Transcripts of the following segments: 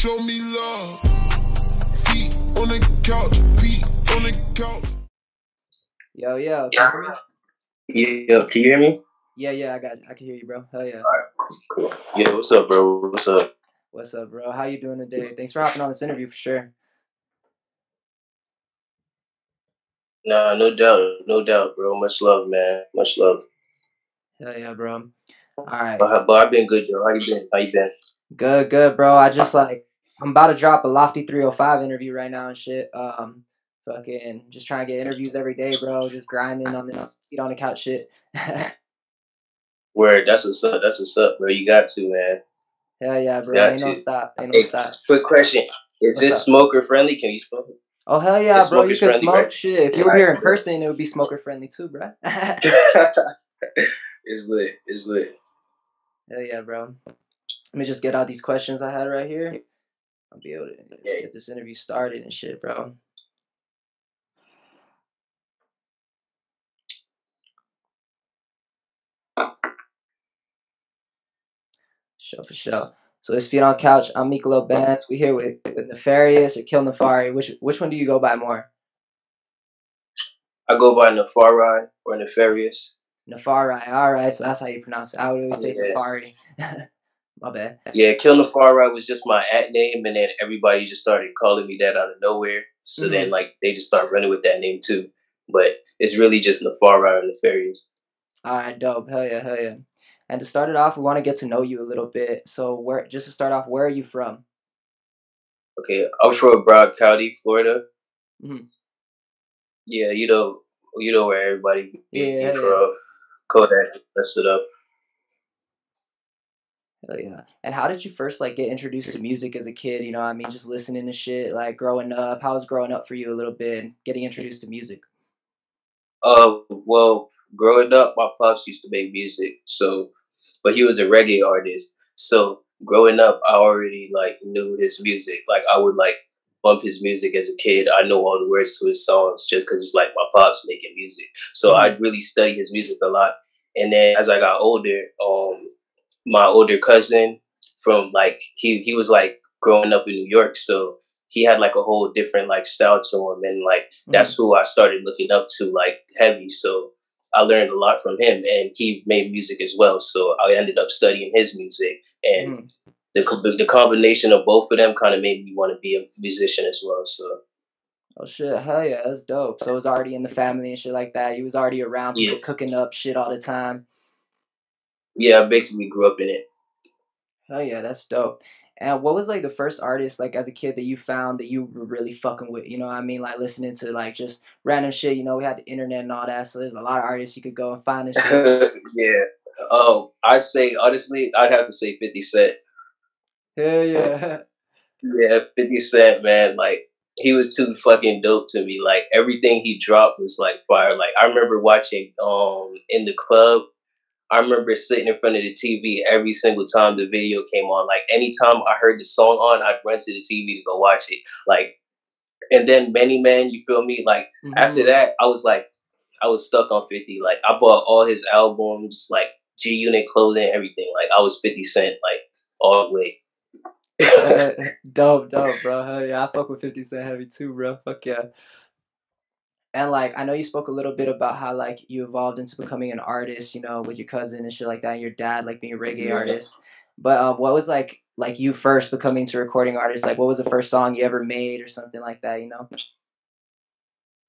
show me love. Feet on the couch, feet on the couch. Yo, yo. Can Yeah. you hear me? Yeah, can you hear me? Yeah, yeah, I got I can hear you, bro. Hell yeah. All right, Cool. Yeah, what's up, bro? What's up? What's up, bro? How you doing today? Thanks for hopping on this interview for sure. Nah, no doubt, no doubt, bro. Much love, man. Much love. Hell yeah, bro. All right. But, but I've been good, bro. How you been? How you been? Good, good, bro. I just like I'm about to drop a Lofty 305 interview right now and shit. Um fucking just trying to get interviews every day, bro. Just grinding on this feet on the couch shit. Word, that's what's up. That's what's up, bro. You got to, man. yeah, bro. Got Ain't no you. stop. Ain't no stop. quick question: Is What's this up? smoker friendly? Can you smoke? it? Oh hell yeah, It's bro. You can smoke shit. If you were here in person, it would be smoker friendly too, bro. it's lit. It's lit. Hell yeah, bro. Let me just get out these questions I had right here. I'll be able to get this interview started and shit, bro. Sure for sure. So it's feet on couch. I'm Mikalo Benz. We here with, with Nefarious or Kill Nefari. Which which one do you go by more? I go by Nefari or Nefarious. Nefari. All right, so that's how you pronounce it. I would always say Yeah. Nefari. My bad. Yeah, far right was just my at name, and then everybody just started calling me that out of nowhere. So Mm-hmm. then, like, they just start running with that name too. But it's really just Nefari or Nefarious. All right, dope. Hell yeah, hell yeah. And to start it off, we want to get to know you a little bit. So, where just to start off, where are you from? Okay, I'm from Broward County, Florida. Mhm. Yeah, you know, you know where everybody Yeah, from. Kodak, messed it up. Hell yeah. And how did you first like get introduced to music as a kid? You know, I mean, just listening to shit, like growing up. How was growing up for you a little bit and getting introduced to music? Uh, well, growing up, my pops used to make music, so, but he was a reggae artist. So growing up, I already like knew his music. Like I would like bump his music as a kid. I know all the words to his songs just because it's like my pops making music. So Mhm. I really study his music a lot. And then as I got older, um, my older cousin from like he he was like growing up in New York, so he had like a whole different like style to him, and like that's who I started looking up to like heavy. So I learned a lot from him, and he made music as well. So I ended up studying his music, and Mhm. the the combination of both of them kind of made me want to be a musician as well. So Oh shit, hell yeah, that's dope. So it was already in the family and shit like that. You was already around people Yeah. cooking up shit all the time. Yeah, I basically grew up in it. Oh yeah, that's dope. And what was like the first artist like as a kid that you found that you were really fucking with? You know what I mean? Like listening to like just random shit. You know, we had the internet and all that, so there's a lot of artists you could go and find and shit. yeah. Oh, I'd say honestly, I'd have to say Fifty Cent. Hell yeah. Yeah, 50 Cent, man, like he was too fucking dope to me. Like everything he dropped was like fire. Like I remember watching um in the club. I remember sitting in front of the TV every single time the video came on. Like anytime I heard the song on, I'd run to the TV to go watch it. Like and then Many Men, you feel me? Like after Mhm. that, I was like I was stuck on 50. Like I bought all his albums, like G Unit clothing, everything. Like I was 50 Cent, like all the way. dope, dope, bro. Hell yeah, I fuck with 50 Cent heavy too, bro. Fuck yeah. And like, I know you spoke a little bit about how like you evolved into becoming an artist, you know, with your cousin and shit like that, and your dad like being a reggae Yeah. artist. But um, what was like like you first becoming to recording artist? Like, what was the first song you ever made or something like that? You know?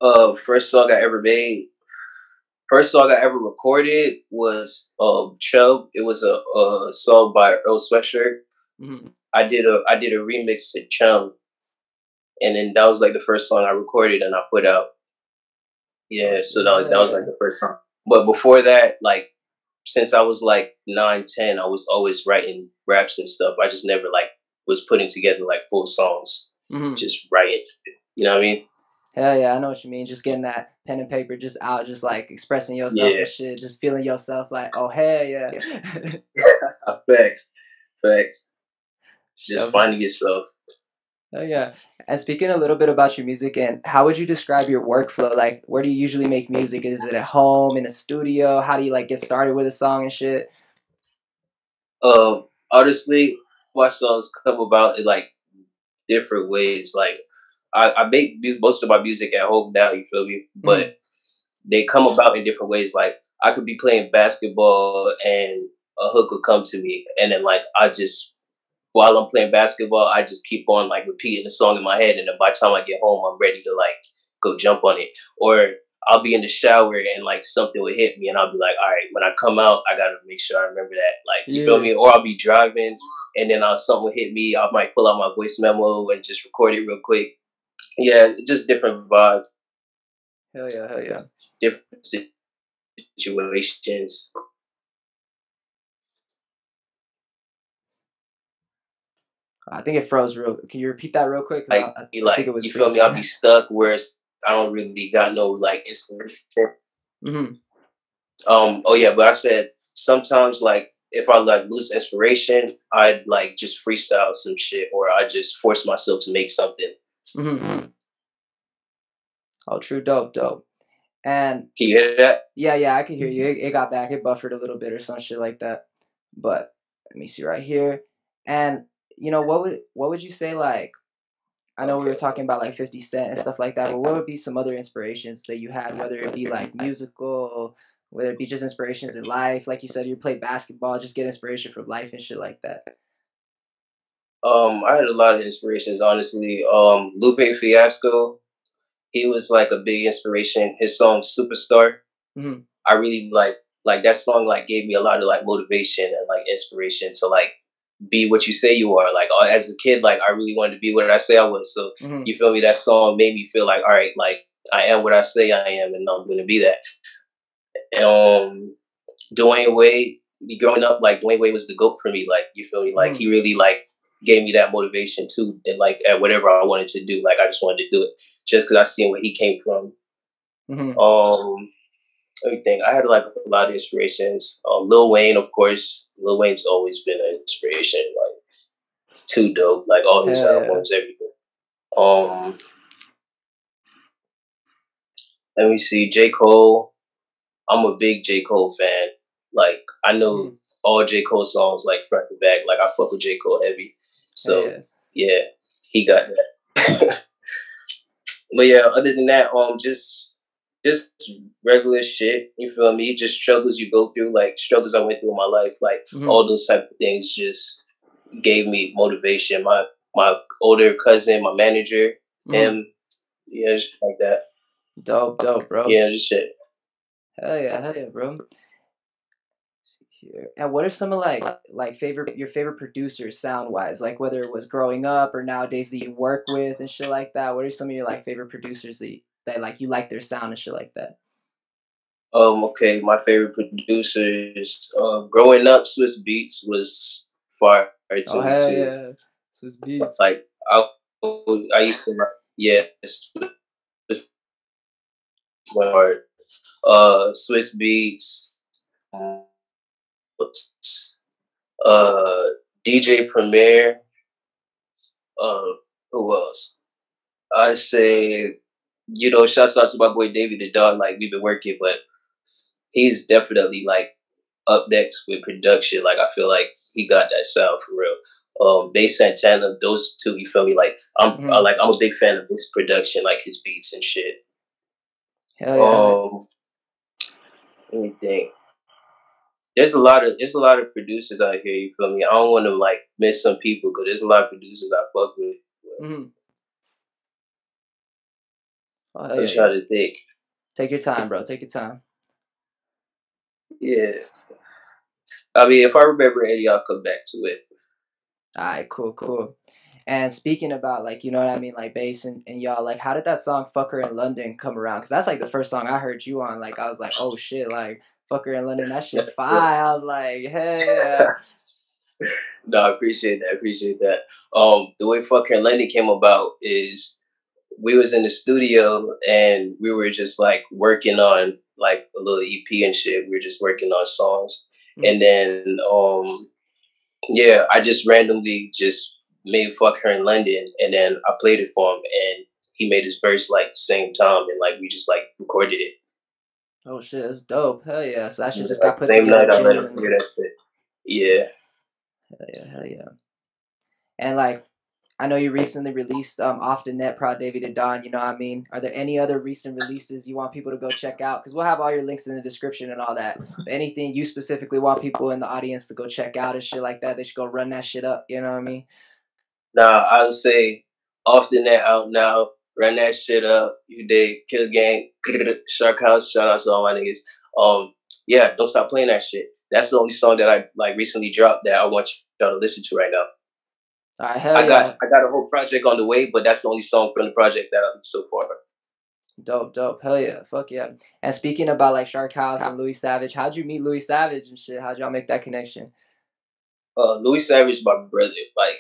uh first song I ever made. First song I ever recorded was um Chum. It was a, a song by Earl Sweatshirt. hmm I did a I did a remix to Chum. And then that was like the first song I recorded and I put out. Yeah, so that, that was like the first song. But before that, like since I was like nine, ten, I was always writing raps and stuff. I just never like was putting together like full songs. hmm Just writing. You know what I mean? Hell yeah, I know what you mean. Just getting that pen and paper just out, just like expressing yourself Yeah. and shit, just feeling yourself like, oh hell yeah. Facts. Facts. Just finding yourself. Oh yeah. And speaking a little bit about your music and how would you describe your workflow? Like where do you usually make music? Is it at home, in a studio? How do you like get started with a song and shit? Um, honestly, my songs come about in like different ways. Like I, I make most of my music at home now. You feel me? Mm-hmm. But they come about in different ways. Like I could be playing basketball and a hook would come to me, and then like I just while I'm playing basketball, I just keep on like repeating the song in my head, and then by the time I get home, I'm ready to like go jump on it. Or I'll be in the shower and like something would hit me, and I'll be like, all right, when I come out, I gotta make sure I remember that. Like, you feel me? Or I'll be driving, and then I'll, something will hit me. I might pull out my voice memo and just record it real quick. Yeah, just different vibe, Hell yeah, hell yeah. different situations. I think it froze real. Can you repeat that real quick? Like, I, I, like think it was you feel me? I'll be stuck where it's, I don't really got no like inspiration. Mm-hmm. Um. Oh yeah, but I said sometimes like if I like lose inspiration, I'd like just freestyle some shit, or I just force myself to make something. Mm-hmm. Oh, true, dope, dope. And Can you hear that? yeah, yeah, I can hear you. It, it got back. It buffered a little bit or some shit like that. But let me see right here. And you know what would what would you say like? I know we were talking about like Fifty Cent and stuff like that, but what would be some other inspirations that you had, whether it be like musical, whether it be just inspirations in life, like you said, you play basketball, just get inspiration from life and shit like that. Um, I had a lot of inspirations, honestly. Um, Lupe Fiasco, he was like a big inspiration. His song "Superstar," Mhm. I really like. Like that song, like gave me a lot of like motivation and like inspiration to like be what you say you are. Like uh, as a kid, like I really wanted to be what I say I was. So Mhm. you feel me? That song made me feel like, all right, like I am what I say I am, and I'm gonna be that. Um, Dwyane Wade, growing up, like Dwyane Wade was the goat for me. Like you feel me? Like Mhm. he really like gave me that motivation too, and like at whatever I wanted to do, like I just wanted to do it just because I seen where he came from. Mhm. Um, think. I had like a lot of inspirations. Um, Lil Wayne, of course. Lil Wayne's always been an inspiration. Like too dope. Like all his yeah. albums, everything. Um, let me see. J Cole. I'm a big J Cole fan. Like I know Mhm. all J Cole songs like front to back. Like I fuck with J Cole heavy. So yeah. yeah, he got that. but yeah, other than that, um, just just regular shit. You feel me? Just struggles you go through, like struggles I went through in my life, like Mhm. all those type of things, just gave me motivation. My my older cousin, my manager, Mhm. him, yeah, just like that. Dope, dope, bro. Yeah, just shit. Hell yeah, hell yeah, bro. Here. And what are some of like like favorite your favorite producers sound wise? Like whether it was growing up or nowadays that you work with and shit like that. What are some of your like favorite producers that you, that like you like their sound and shit like that? Um, okay, my favorite producers. Uh, growing up, Swizz Beatz was fire to Oh hell too. yeah, Swizz Beatz. Like I, I used to yeah, Swizz went hard. Uh, Swizz Beatz, uh, DJ Premier. Uh, who else? I say, you know, shouts out to my boy DavyDaDon. Like we've been working, but he's definitely like up next with production. Like I feel like he got that sound for real. Um, Bass Santana, those two, you feel me? Like I'm, Mhm. I, like I'm a big fan of his production, like his beats and shit. Hell yeah. Um, let me think. There's a lot of there's a lot of producers out here. You feel me? I don't want to like miss some people because there's a lot of producers I fuck with. hmm Oh, I'm yeah, just yeah. trying to think. Take your time, bro. Take your time. Yeah. I mean, if I remember any, I'll come back to it. All right, cool, cool. And speaking about like, you know what I mean, like bass and, and y'all, like, how did that song "Fuck Her in London" come around? Because that's like the first song I heard you on. Like, I was like, oh shit, like "Fuck Her in London," that shit fire. I was like, hey. No, I appreciate that. I appreciate that. Um, the way "Fuck Her in London came about is we was in the studio and we were just like working on like a little EP and shit. We were just working on songs, Mhm. and then um, yeah, I just randomly just made "Fuck Her in London," and then I played it for him, and he made his verse like the same time, and like we just like recorded it. oh shit, that's dope. Hell yeah. So that shit just Like, got put same together. night I let him hear that shit. Yeah. Hell yeah, hell yeah. And like, I know you recently released um off the net Proud DavyDaDon. You know what I mean? Are there any other recent releases you want people to go check out? Because we'll have all your links in the description and all that. But anything you specifically want people in the audience to go check out and shit like that, they should go run that shit up. You know what I mean? Nah, I would say off the net out now. Run that shit up. You did Kill Gang, Shark House. Shout out to all my niggas. Um, yeah, don't stop playing that shit. That's the only song that I like recently dropped that I want y'all to listen to right now. All right, hell I yeah. got I got a whole project on the way, but that's the only song from the project that I've so far. Dope, dope. Hell yeah. Fuck yeah. And speaking about like Shark House and Louis Savage, how'd you meet Louis Savage and shit? How'd y'all make that connection? Uh, Louis Savage, my brother. Like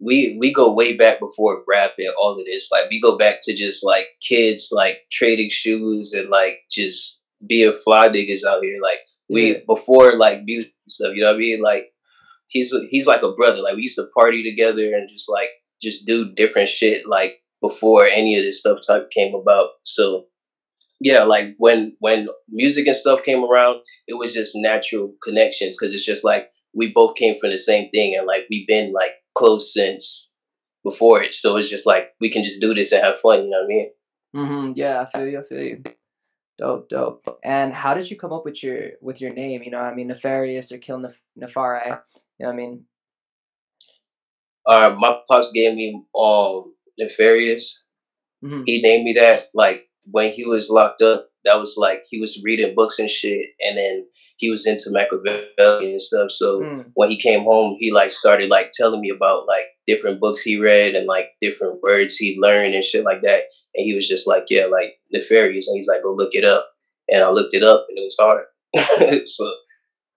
we we go way back before rap and all of this. Like we go back to just like kids like trading shoes and like just being fly niggas out here. Like we Yeah. before like music stuff. You know what I mean? Like he's he's like a brother. Like we used to party together and just like just do different shit. Like before any of this stuff type came about. So yeah, like when when music and stuff came around, it was just natural connections because it's just like we both came from the same thing and like we've been like close since before it. So it's just like we can just do this and have fun. You know what I mean? Mm-hmm. Yeah, I feel you. I feel you. Dope, dope. And how did you come up with your with your name? You know, I mean, nefarious or kill Nef- Nefari. You know, what I mean, Uh, my pops gave me um nefarious. Mhm. He named me that like when he was locked up. That was like he was reading books and shit, and then he was into Machiavelli and stuff. So Mm. when he came home, he like started like telling me about like different books he read and like different words he learned and shit like that. And he was just like, yeah, like nefarious. And he's like, go look it up. And I looked it up, and it was hard. so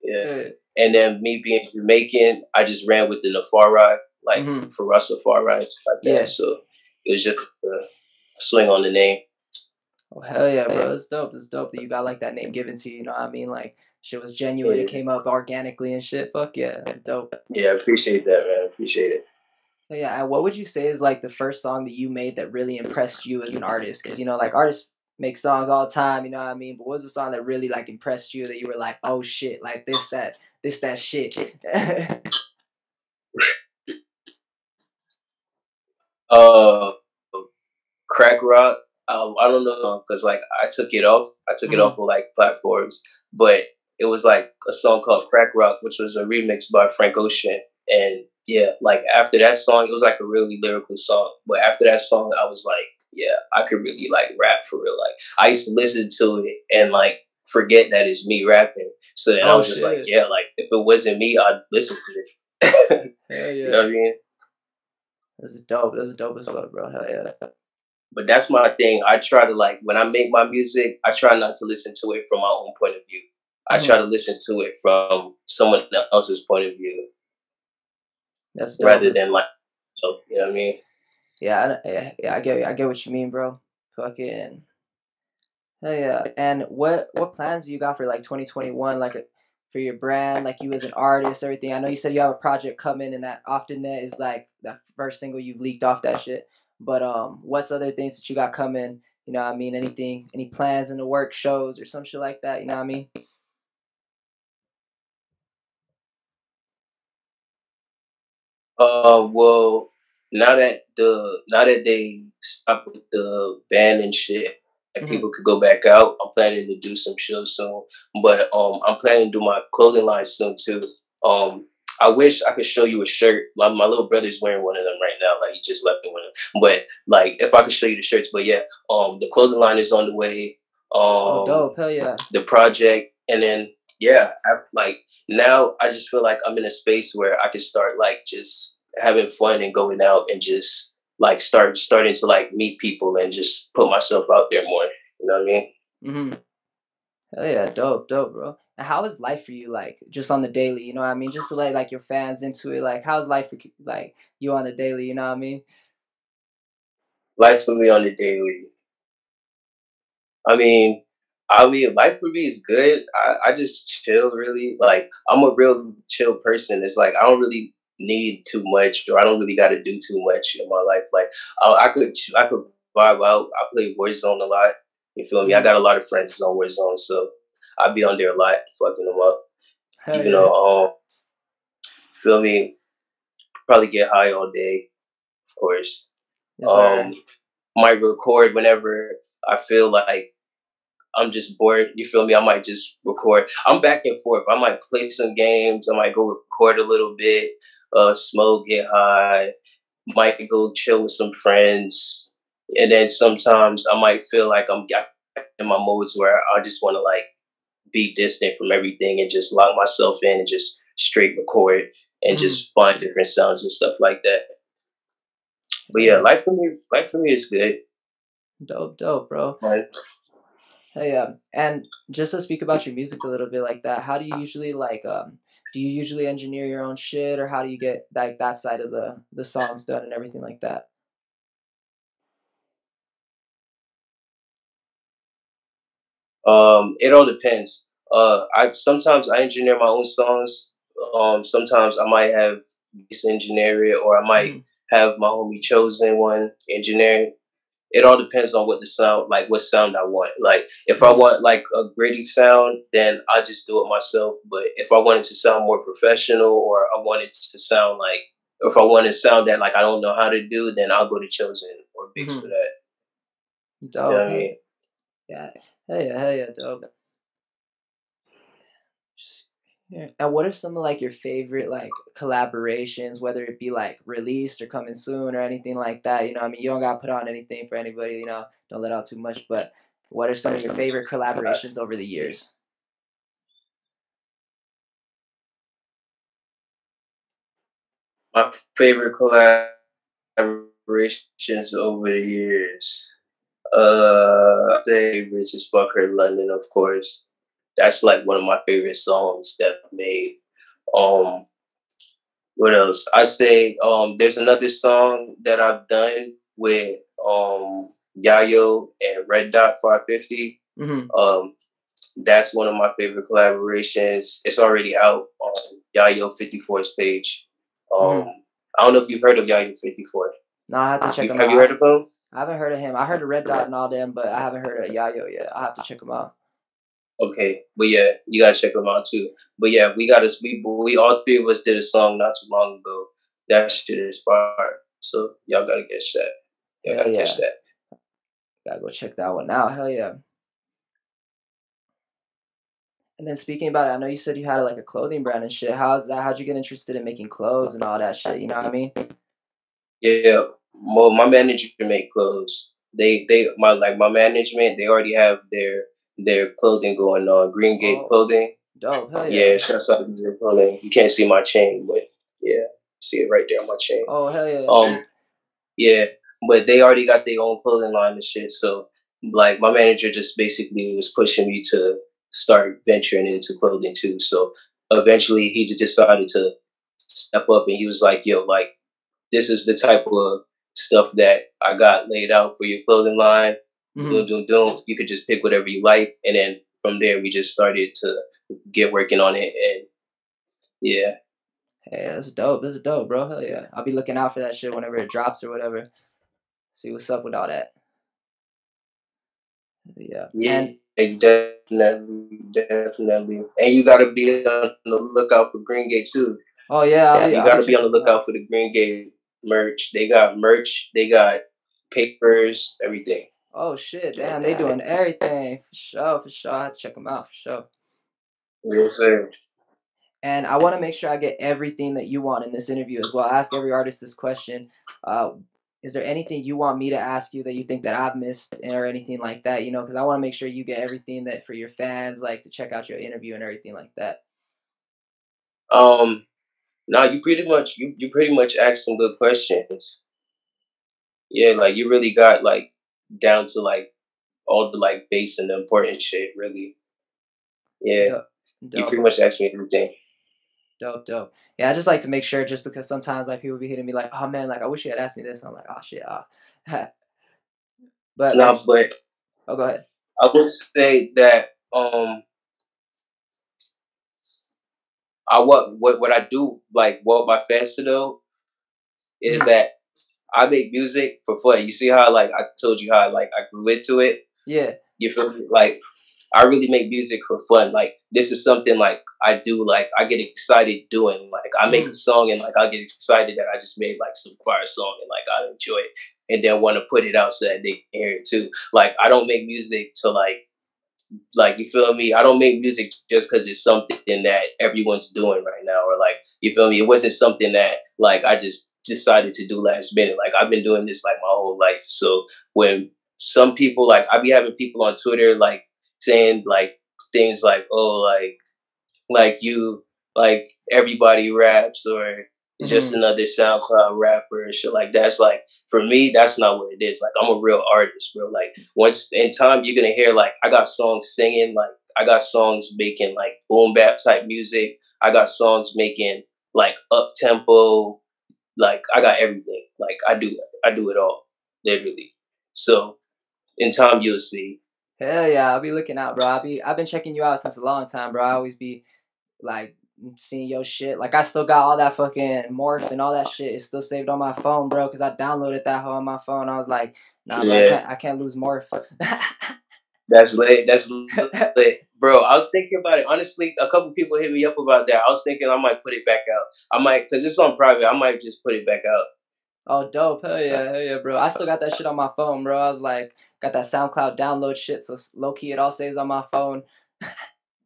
yeah. Yeah. And then me being Jamaican, I just ran with the Nafari, like Mhm. for Rastafari, like that. Yeah. So it was just a swing on the name. Oh hell yeah, bro! That's dope. That's dope that you got like that name given to you. You know, what I mean, like shit was genuine. It came up organically and shit. Fuck yeah, that's dope. Yeah, I appreciate that, man. Appreciate it. But yeah, what would you say is like the first song that you made that really impressed you as an artist? Because you know, like artists make songs all the time. You know what I mean? But what was the song that really like impressed you that you were like, oh shit, like this that this that shit? Uh, Crack Rock. Um, I don't know because like I took it off. I took it Mhm. off of like platforms, but it was like a song called Crack Rock, which was a remix by Frank Ocean. And yeah, like after that song, it was like a really lyrical song. But after that song, I was like, yeah, I could really like rap for real. Like I used to listen to it and like forget that it's me rapping. So then I Oh, was just like, yeah, like if it wasn't me, I'd listen to it. hell you yeah, know what I mean? that's dope. That's dope as fuck, bro. Hell yeah. but that's my thing. I try to like when I make my music, I try not to listen to it from my own point of view. I Mhm. try to listen to it from someone else's point of view That's dope. rather than like, so you know what I mean? Yeah, I, yeah, yeah, I get, I get what you mean, bro. Fucking, hell yeah. And what, what plans do you got for like 2021, like for your brand, like you as an artist, everything? I know you said you have a project coming, and that often net is like that first single you've leaked off that shit. But um, what's other things that you got coming? You know, what I mean, anything, any plans in the work, shows or some shit like that? You know what I mean? Uh, well, now that the now that they stopped with the ban and shit, and Mhm. people could go back out. I'm planning to do some shows soon, but um, I'm planning to do my clothing line soon too. Um, I wish I could show you a shirt. My my little brother's wearing one of them right now. Like he just left me one. of them. But like, if I could show you the shirts, but yeah, um, the clothing line is on the way. Um, Oh, dope. Hell yeah. the project and then yeah I, like now i just feel like i'm in a space where i can start like just having fun and going out and just like start starting to like meet people and just put myself out there more you know what i mean Mm-hmm. Hell yeah, dope, dope, bro. And how is life for you, like, just on the daily? You know what I mean? Just to let like your fans into it. Like, how's life for like you on the daily? You know what I mean? life for me on the daily i mean i mean life for me is good i, I just chill really like i'm a real chill person it's like i don't really need too much or i don't really got to do too much in my life like I, I could i could vibe out i play warzone a lot you feel me i got a lot of friends on warzone so i be on there a lot fucking them up Hell you yeah. know um feel me probably get high all day of course. Yes. Um, might record whenever I feel like I'm just bored. You feel me? I might just record. I'm back and forth. I might play some games. I might go record a little bit, uh, smoke, get high. Might go chill with some friends, and then sometimes I might feel like I'm in my modes where I just want to like be distant from everything and just lock myself in and just straight record and Mhm. just find different sounds and stuff like that. But yeah, life for me, life for me is good. dope, dope, bro. Right? Hey, um, and just to speak about your music a little bit like that, how do you usually like um do you usually engineer your own shit or how do you get like that side of the the songs done and everything like that? Um, it all depends. Uh, I sometimes I engineer my own songs. Um, sometimes I might have this engineer it, or I might Mhm. have my homie chosen one engineer. It. All depends on what the sound, like what sound I want. Like if I Mhm. want like a gritty sound, then I just do it myself. But if I want it to sound more professional, or I want it to sound like, if I want to sound that like I don't know how to do, then I'll go to chosen or Bix Mhm. for that. Dope. You know I hey- mean? Yeah. Hell yeah, hell yeah, And what are some of like your favorite like collaborations, whether it be like released or coming soon or anything like that? You know, I mean, you don't gotta put on anything for anybody. You know, don't let out too much. But what are some of your favorite collaborations over the years? My favorite collaborations over the years. Uh, is Fuck Her London, of course. That's like one of my favorite songs that I made. Um, what else? I say um, there's another song that I've done with um Yayo and Red Dot 550. Mm-hmm. Um, that's one of my favorite collaborations. It's already out on Yayo 54's page. Um, Mhm. I don't know if you've heard of Yayo 54. No, I have to check You- him have out. you heard of him? I haven't heard of him. I heard of Red Dot and all them, but I haven't heard of Yayo yet. I have to check him out. Okay, but yeah, you gotta check them out too. But yeah, we got us. We we all three of us did a song not too long ago. That shit is fire. So y'all gotta get that. Y'all Hell gotta yeah. catch that. Gotta go check that one out. Hell yeah. And then speaking about it, I know you said you had like a clothing brand and shit. How's that? How'd you get interested in making clothes and all that shit? You know what I mean? Yeah, well, my manager make clothes. They they my like my management. They already have their their clothing going on. Green Gate Oh, clothing. Dope. Hell yeah. Yeah, shouts out to Green Gate clothing. You can't see my chain, but yeah, see it right there on my chain. Oh hell yeah. Um, yeah, but they already got their own clothing line and shit. So, like, my manager just basically was pushing me to start venturing into clothing too. So, eventually, he just decided to step up, and he was like, "Yo, like, this is the type of stuff that I got laid out for your clothing line. Mhm. Doom, doom. You could just pick whatever you like, and then from there, we just started to get working on it, and yeah." Hey, that's dope. That's dope, bro. Hell yeah. I'll be looking out for that shit whenever it drops or whatever. See what's up with all that. Yeah. Yeah, And definitely, definitely. And you gotta be on the lookout for Green Gate too. oh yeah, Yeah, you I'll gotta be on the checking it out. lookout for the Green Gate merch. They got merch, they got papers, everything. Oh shit, damn, they doing everything for sure, for sure. I check them out for sure. Yes, sir. And I want to make sure I get everything that you want in this interview as well. I ask every artist this question. Uh, is there anything you want me to ask you that you think that I've missed or anything like that? You know, because I want to make sure you get everything that for your fans, like to check out your interview and everything like that. Um, now you pretty much you you pretty much asked some good questions. Yeah, like you really got like down to like all the like base and the important shit. Really, yeah. Dope, You pretty much asked me everything. dope, dope. Yeah, I just like to make sure, just because sometimes like people be hitting me like, "Oh man, like I wish you had asked me this," and I'm like, "Oh shit." Uh. but Nah, but oh, go ahead. I would say that um I what what what I do like what my fans to know is Mhm. that I make music for fun. You see how like I told you how like I grew into it. Yeah. You feel me? Like I really make music for fun. Like this is something like I do. Like I get excited doing. Like I make a song and like I get excited that I just made like some fire song and like I enjoy it and then want to put it out so that they can hear it too. Like I don't make music to like like you feel me. I don't make music just because it's something that everyone's doing right now or like you feel me. It wasn't something that like I just decided to do last minute. Like I've been doing this like my whole life. So when some people like I be having people on Twitter like saying like things like oh like like you like everybody raps or just mm-hmm. another SoundCloud rapper and shit like that's like for me, that's not what it is. Like I'm a real artist, bro. Like once in time, you're gonna hear like I got songs singing, like I got songs making like boom bap type music. I got songs making like up tempo. Like I got everything. Like I do, I do it all, literally. So in time, you'll see. Hell yeah, I'll be looking out, bro. I'll be I've been checking you out since a long time, bro. I always be like seeing your shit. Like I still got all that fucking morph and all that shit. It's still saved on my phone, bro. Cause I downloaded that hoe on my phone. I was like, nah, bro, I, can't, I can't lose morph. That's lit. That's lit. Bro, I was thinking about it. Honestly, a couple people hit me up about that. I was thinking I might put it back out. I might, because it's on private, I might just put it back out. oh, dope. Hell yeah, uh, hell yeah, bro. I still got that shit on my phone, bro. I was like, got that SoundCloud download shit. So low key, it all saves on my phone.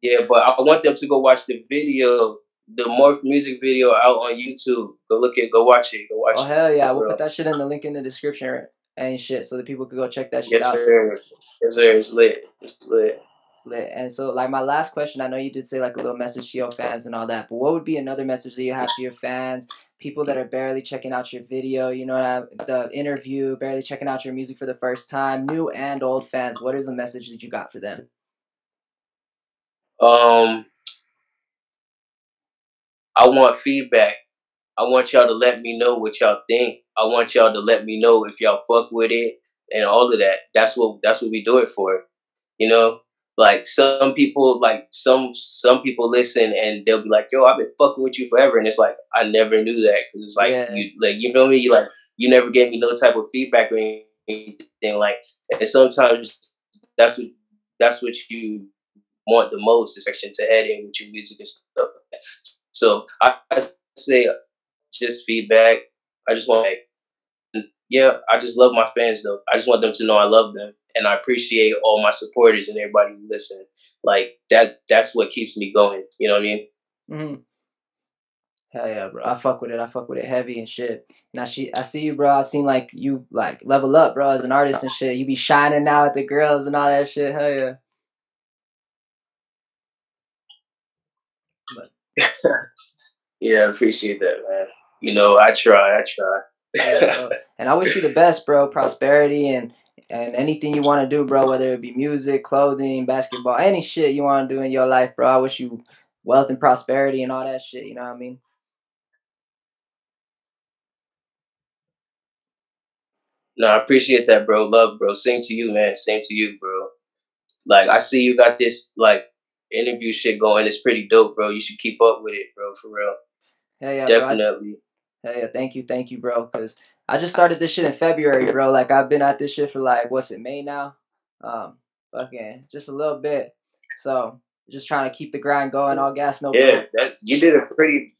Yeah, but I want them to go watch the video, the Morph music video out on YouTube. Go look at, go watch it. Go oh, watch it. Oh it. hell yeah, we'll put that shit in the link in the description and shit, so that people could go check that shit Yes, out. sir. Yes, sir. It's lit. It's lit. Lit. And so, like my last question, I know you did say like a little message to your fans and all that, but what would be another message that you have to your fans, people that are barely checking out your video, you know, the interview, barely checking out your music for the first time, new and old fans? What is the message that you got for them? Um, I want feedback. I want y'all to let me know what y'all think. I want y'all to let me know if y'all fuck with it and all of that. That's what that's what we do it for. You know, like some people, like some some people listen and they'll be like, "Yo, I've been fucking with you forever," and it's like I never knew that because it's like Yeah. you like you feel me. You like you never gave me no type of feedback or anything. Like, and sometimes that's what that's what you want the most is section to head in with your music and stuff. So I, I say just feedback. I just want like, yeah, I just love my fans though. I just want them to know I love them and I appreciate all my supporters and everybody who listen. Like that that's what keeps me going. You know what I mean? hmm Hell yeah, bro. I fuck with it. I fuck with it heavy and shit. Now I see, I see you, bro. I seen like you like level up, bro, as an artist and shit. You be shining now with the girls and all that shit. Hell yeah. Yeah, I appreciate that, man. You know, I try, I try. Yeah, and I wish you the best, bro. Prosperity and and anything you want to do, bro. Whether it be music, clothing, basketball, any shit you want to do in your life, bro. I wish you wealth and prosperity and all that shit. You know what I mean? No, I appreciate that, bro. Love, bro. Same to you, man. Same to you, bro. Like I see you got this like interview shit going. It's pretty dope, bro. You should keep up with it, bro. For real. Hell yeah, Definitely. Hell yeah, thank you, thank you, bro. Cause I just started this shit in February, bro. Like I've been at this shit for like what's it, May now? Um, fucking just a little bit. So just trying to keep the grind going, all gas, no Yeah, that you did a pretty.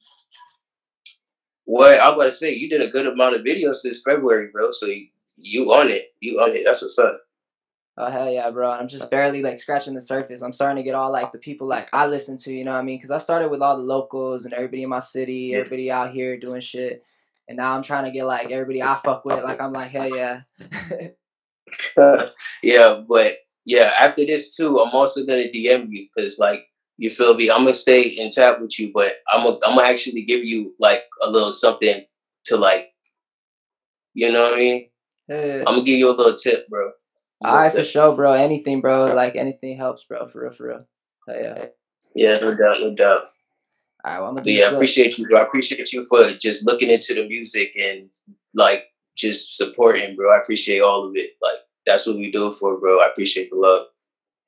What I was gonna say, you did a good amount of videos since February, bro. So you, you on it. You on it. That's what's up. Oh hell yeah, bro! I'm just barely like scratching the surface. I'm starting to get all like the people like I listen to, you know what I mean? Because I started with all the locals and everybody in my city, everybody out here doing shit, and now I'm trying to get like everybody I fuck with. Like I'm like hell yeah. yeah, but yeah, after this too, I'm also gonna DM you because like you feel me. I'm gonna stay in tap with you, but I'm gonna I'm gonna actually give you like a little something to like, you know what I mean? Yeah. I'm gonna give you a little tip, bro. All right, for sure, bro. Anything, bro. Like anything helps, bro. For real, for real. Hell yeah. Yeah, no doubt, no doubt. All right, well, I'm gonna do yeah, I appreciate you, bro. I appreciate you for just looking into the music and like just supporting, bro. I appreciate all of it. Like that's what we do it for, bro. I appreciate the love.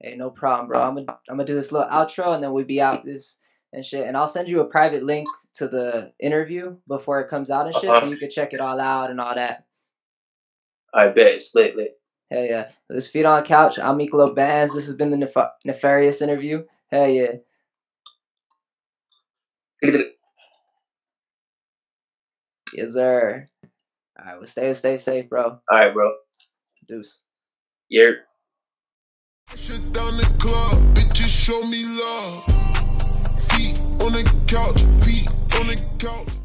Hey, no problem, bro. I'm gonna I'm gonna do this little outro and then we'll be out this and shit. And I'll send you a private link to the interview before it comes out and shit, so Uh-huh. you can check it all out and all that. I bet it's lit, lit. Hell yeah. This Feet on Couch. I'm Miklo Bandz. This has been the nef- Nefarious interview. Hell yeah. Yes, sir. All right, well, stay stay safe, bro. All right, bro. Deuce. Yeah. Shut down the club, bitches show me love. Feet on the couch, feet on the couch.